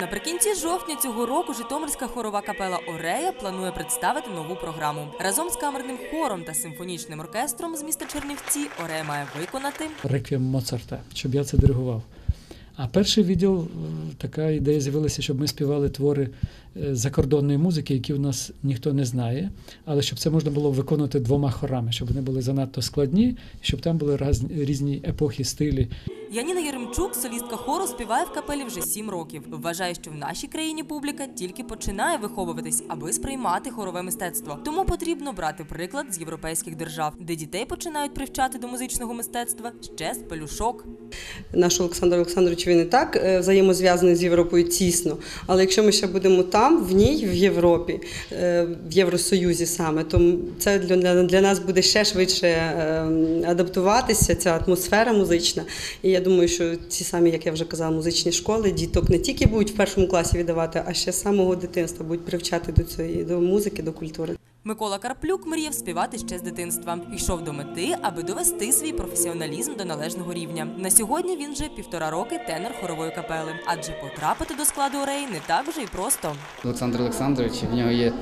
Наприкінці жовтня цього року Житомирська хорова капела Орея планує представити нову програму. Разом з камерним хором та симфонічним оркестром з міста Чернівці Орея має виконати реквієм Моцарта, щоб я це диригував. А перший відділ така ідея з'явилася, щоб ми співали твори закордонної музики, які в нас ніхто не знає, але щоб це можна було виконувати двома хорами, щоб вони були занадто складні, щоб там були раз- різні епохи, стилі. Яніна Єремчук, солістка хору, співає в капелі вже сім років. Вважає, що в нашій країні публіка тільки починає виховуватись, аби сприймати хорове мистецтво. Тому потрібно брати приклад з європейських держав, де дітей починають привчати до музичного мистецтва ще з пелюшок. Наш Олександр Олександрович він і так е, взаємозв'язаний з Європою тісно. Але якщо ми ще будемо там, в ній, в Європі, е, в Євросоюзі саме, Тому це для, для, для нас буде ще швидше е, адаптуватися, ця атмосфера музична. І я думаю, що ці самі, як я вже казала, музичні школи діток не тільки будуть в першому класі віддавати, а ще з самого дитинства будуть привчати до цієї до музики, до культури. Микола Карплюк мріяв співати ще з дитинства. Йшов до мети, аби довести свій професіоналізм до належного рівня. На сьогодні він вже півтора роки тенор хорової капели, адже потрапити до складу ореї не так вже й просто. Олександр Олександрович, в нього є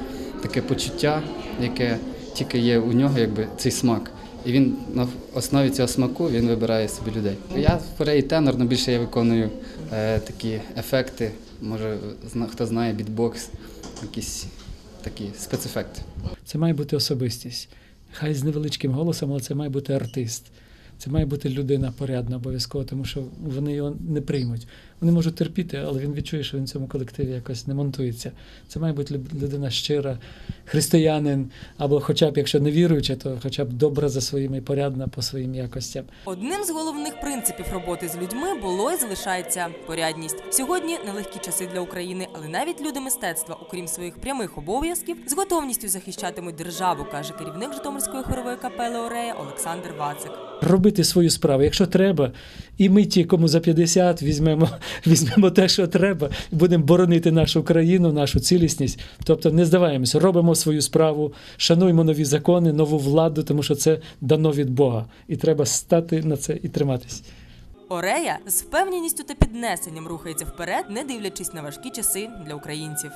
таке почуття, яке тільки є у нього, якби цей смак. І він на основі цього смаку він вибирає собі людей. Я в Кореї тенор, але більше я виконую е, такі ефекти. Може, хто знає бітбокс, якісь такі спецефекти. Це має бути особистість. Хай з невеличким голосом, але це має бути артист. Це має бути людина порядна обов'язково, тому що вони його не приймуть. Вони можуть терпіти, але він відчує, що він в цьому колективі якось не монтується. Це має бути людина щира, християнин, або хоча б, якщо не віруючи, то хоча б добра за своїми порядна по своїм якостям. Одним з головних принципів роботи з людьми було і залишається порядність. Сьогодні нелегкі часи для України, але навіть люди мистецтва, окрім своїх прямих обов'язків, з готовністю захищатимуть державу, каже керівник Житомирської хорової капели Орея Олександр Вацик. Робити свою справу, якщо треба, і ми ті, кому за 50, візьмемо, візьмемо те, що треба, і будемо боронити нашу країну, нашу цілісність. Тобто не здаваємося, робимо свою справу, шануємо нові закони, нову владу, тому що це дано від Бога. І треба стати на це і триматись. Орея з впевненістю та піднесенням рухається вперед, не дивлячись на важкі часи для українців.